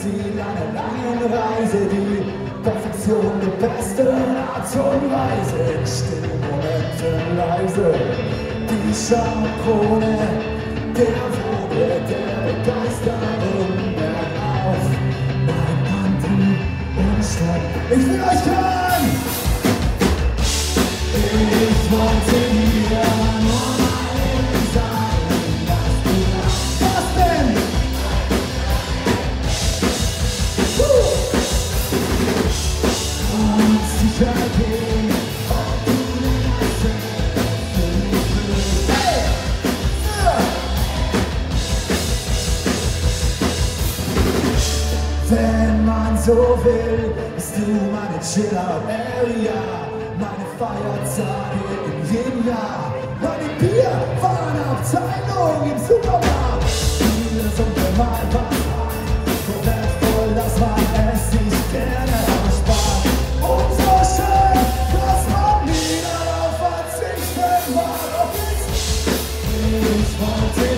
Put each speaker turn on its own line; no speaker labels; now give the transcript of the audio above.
Ziel einer langen Reise, die Perfektion der besten Art und Weise. In stillen Momenten leise, die Schamkrone, der Vogel der Begeisterung bergauf. Mein Antrieb und Stopp, ich will euch hören! Ich wollte Wenn man so will, bist du meine Chill-Out-Area, meine Feiertage in jedem Jahr, meine Bierwarenabteilung im Supermarkt. Vieles was ein, so wertvoll, dass man es sich gerne erspart. Und so schön, dass man nie darauf verzichten mag. Auf nichts. Ich wollte